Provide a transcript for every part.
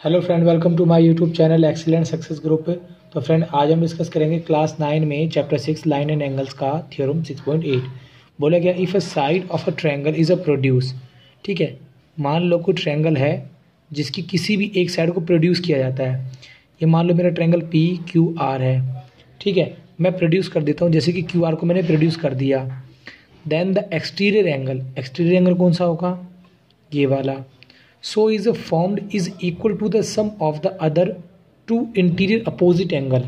Hello friend welcome to my YouTube channel excellent success group तो friend आज हम discuss करेंगे क्लास नाइन में chapter six line and angles का theorem six point eight बोला गया if a side of a triangle is a produce ठीक है? मान लो कोई ट्रायंगल है, जिसकी किसी भी एक साइड को प्रोड्यूस किया जाता है। ये मान लो मेरा ट्रैंगल पी क्यू आर है, ठीक है? मैं प्रोड्यूस कर देता हूँ, जैसे कि क्यू आर को मैंने प्रोड्यूस कर दिया। Then the exterior angle exterior angle कौन सा होगा? ये वाला। So is formed is equal to the sum of the other two interior opposite angle.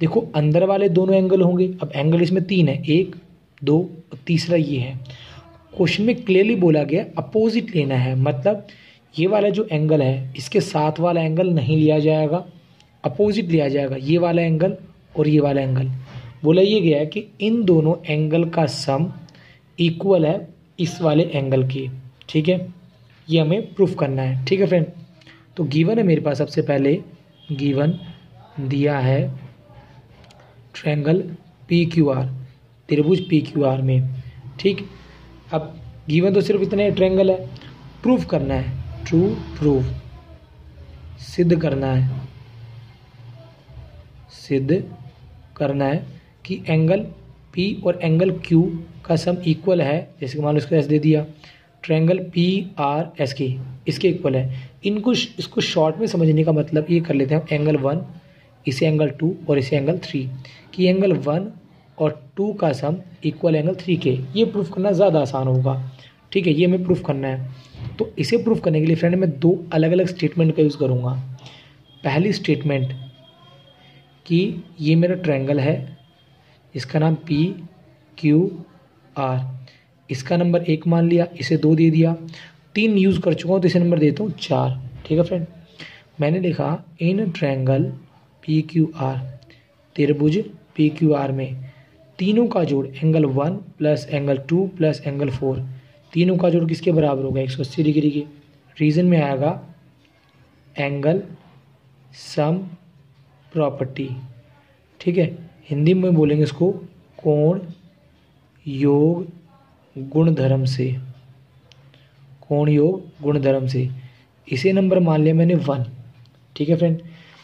देखो, अंदर वाले दोनों एंगल होंगे। अब एंगल इसमें तीन है। एक, दो, और तीसरा ये है। क्वेश्चन में क्लियरली बोला गया अपोजिट लेना है। मतलब ये वाला जो एंगल है, इसके साथ वाला एंगल नहीं लिया जाएगा। अपोजिट लिया जाएगा। ये वाला एंगल और ये वाला एंगल बोला ये गया है कि इन दोनों एंगल का सम इक्वल है इस वाले एंगल के। ठीक है? ये हमें प्रूफ करना है। ठीक है फ्रेंड तो गिवन है मेरे पास सबसे पहले। गिवन दिया है ट्रैंगल पी क्यू आर त्रिभुज पी क्यू आर में। ठीक? अब गिवन तो सिर्फ़ इतने ट्रैंगल है। प्रूफ करना है। ट्रू प्रूफ सिद्ध करना है। सिद्ध करना है कि एंगल पी और एंगल क्यू का सम इक्वल है। जैसे कि मान लो इसको ऐसे दे दिया। ट्रायंगल पी आर एस के इसके इक्वल है। इनको इसको शॉर्ट में समझने का मतलब ये कर लेते हैं एंगल वन इसे एंगल टू और इसे एंगल थ्री कि एंगल वन और टू का सम इक्वल एंगल थ्री के ये प्रूफ करना ज़्यादा आसान होगा। ठीक है, ये हमें प्रूफ करना है। तो इसे प्रूफ करने के लिए फ्रेंड मैं दो अलग अलग स्टेटमेंट का यूज़ करूँगा। पहली स्टेटमेंट कि ये मेरा ट्रायंगल है, इसका नाम पी क्यू आर इसका नंबर एक मान लिया, इसे दो दे दिया। तीन यूज़ कर चुका हूँ तो इसे नंबर देता हूँ चार। ठीक है फ्रेंड मैंने लिखा in triangle P Q R त्रिभुज पी क्यू आर में। तीनों का जोड़ angle one plus angle two plus angle four तीनों का जोड़ किसके बराबर होगा? एक सौ अस्सी डिग्री के। रीजन में आएगा एंगल सम प्रॉपर्टी ठीक है? हिंदी में बोलेंगे इसको कोण योग गुण धर्म से। कोण योग गुण धर्म से? इसे नंबर मान लिया मैंने वन। ठीक है फ्रेंड?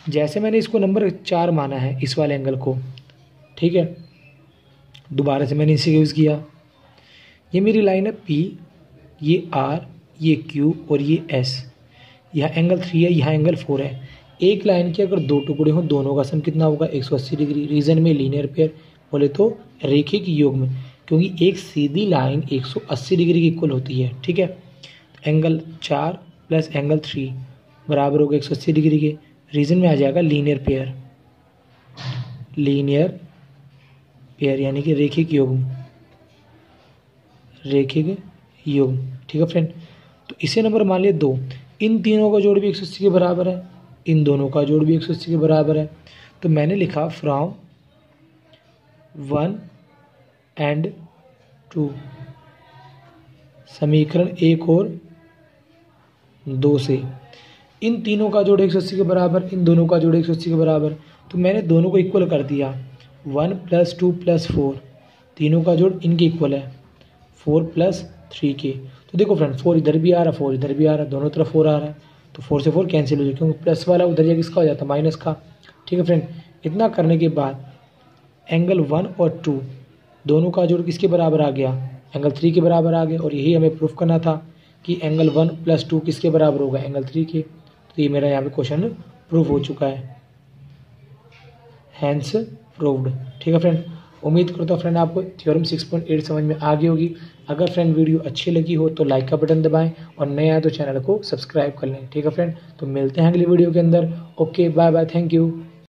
जैसे मैंने इसको नंबर चार माना है, इस वाले एंगल को। ठीक है? दोबारा से मैंने इसे यूज़ किया। ये मेरी लाइन है पी ये आर ये क्यू और ये एस यह एंगल थ्री है, यह एंगल फोर है। एक लाइन के अगर दो टुकड़े हों, दोनों का सम कितना होगा? 180 डिग्री। रीजन में लीनियर पेयर बोले तो रेखिक योग में। क्योंकि एक सीधी लाइन 180 डिग्री की इक्वल होती है, ठीक है? एंगल चार प्लस एंगल थ्री बराबर होगा एक सौ अस्सी डिग्री के। रीजन में आ जाएगा लीनियर पेयर लीनियर पेयर यानी कि रेखिक योग। रेखिक योग, ठीक है फ्रेंड तो इसे नंबर मान लिया दो। इन तीनों का जोड़ भी एक सौ अस्सी के बराबर है। इन दोनों का जोड़ भी एक सौ अस्सी के बराबर है। तो मैंने लिखा फ्रॉम वन एंड टू समीकरण एक और दो से। इन तीनों का जोड़ एक सौ अस्सी के बराबर, इन दोनों का जोड़ एक सौ अस्सी के बराबर। तो मैंने दोनों को इक्वल कर दिया। One plus two plus four तीनों का जोड़ इनके इक्वल है। फोर प्लस थ्री के। तो देखो फ्रेंड फोर इधर भी आ रहा फोर इधर भी आ रहा, दोनों तरफ़ फोर आ रहा है। तो फोर से फोर कैंसिल हो जाए, क्योंकि प्लस वाला उधर जाके किसका हो जाता माइनस का। ठीक है फ्रेंड इतना करने के बाद एंगल वन और टू दोनों का जोड़ किसके बराबर आ गया? एंगल थ्री के बराबर आ गया और यही हमें प्रूफ करना था कि एंगल वन प्लस टू किसके बराबर होगा? एंगल थ्री के। तो ये मेरा यहाँ पे क्वेश्चन प्रूफ हो चुका है। हैंस प्रूव्ड ठीक है फ्रेंड उम्मीद करता हूँ फ्रेंड आपको थ्योरम 6.8 समझ में आ गई होगी। अगर फ्रेंड वीडियो अच्छी लगी हो तो लाइक का बटन दबाएँ और नए आए तो चैनल को सब्सक्राइब कर लें। ठीक है फ्रेंड तो मिलते हैं अगली वीडियो के अंदर। Okay bye bye thank you